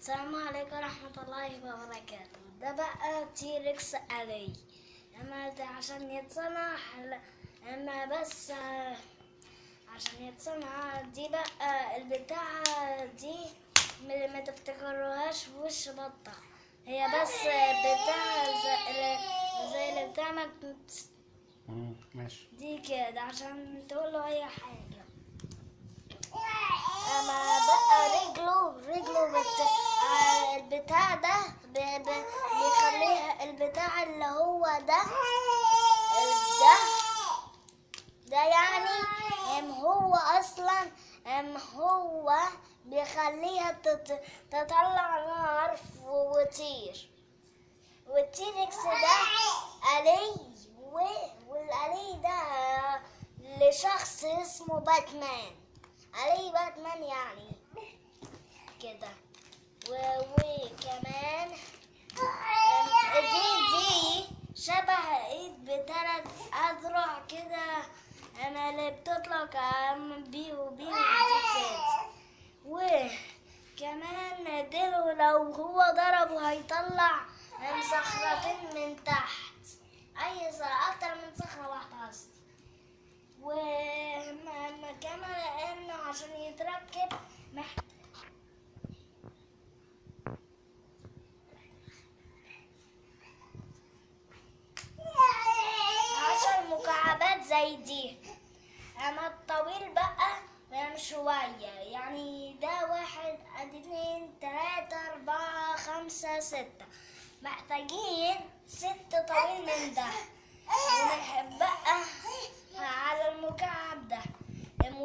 السلام عليكم ورحمة الله وبركاته. ده بقى تيركس آلي أما ده عشان يتصنع أما بس عشان يتصنع دي بقى البتاعة دي اللي ما تفتكروهاش في وش بطة. هي بس بتاع زي, زي اللي بتعمل ماشي. دي كده عشان تقوله أي حاجة. أما بقى رجله رجله بت... البتاع ده. بيخليها البتاع اللي هو ده ده ده يعني إم هو أصلا إم هو بيخليها. تطلع نار وتطير والتيركس ده آلي و... والآلي ده لشخص اسمه باتمان علي باتمان يعني كده و... وكمان اذرع كده. أنا اللي بيه وبيه ودي كده وكمان ديله لو هو ضربه هيطلع صخرتين من تحت. أي صخرة أكتر من صخرة واحدة قصدي. زي دي. أما الطويل بقى من شوية يعني ده واحد اتنين تلاتة أربعة خمسة ستة. محتاجين ست طويل من ده. ونحب